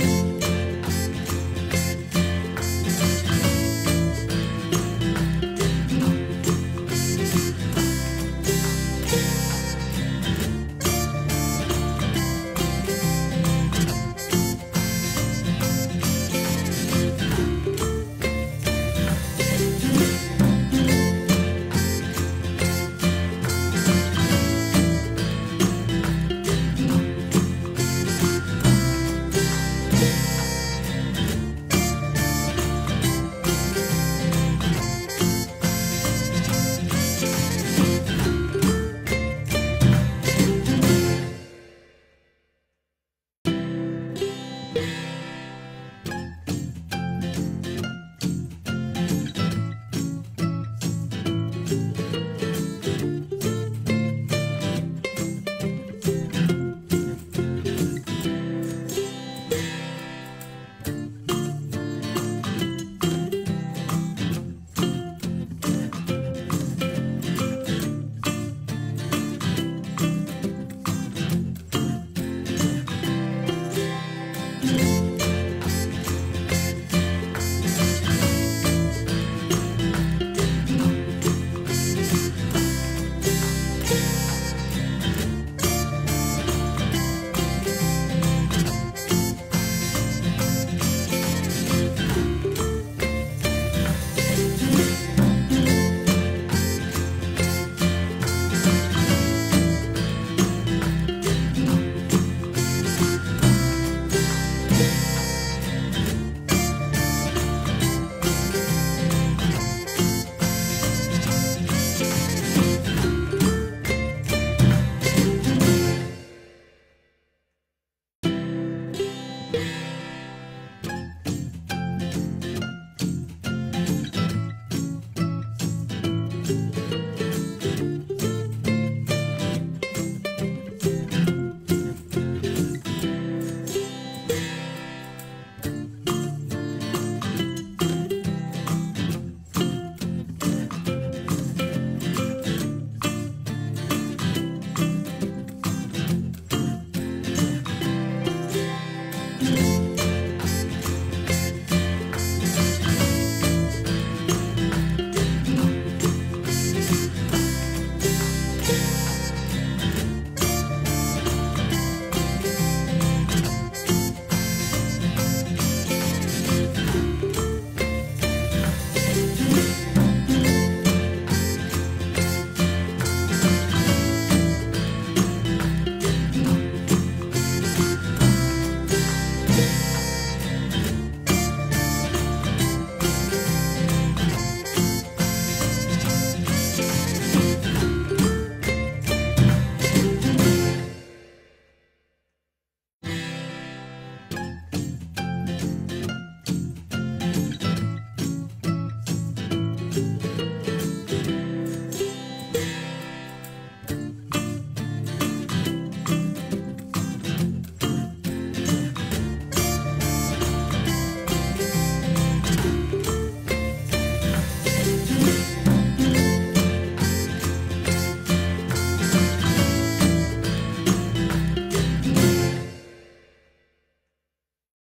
Bye.